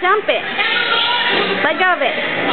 jump it. Let go of it.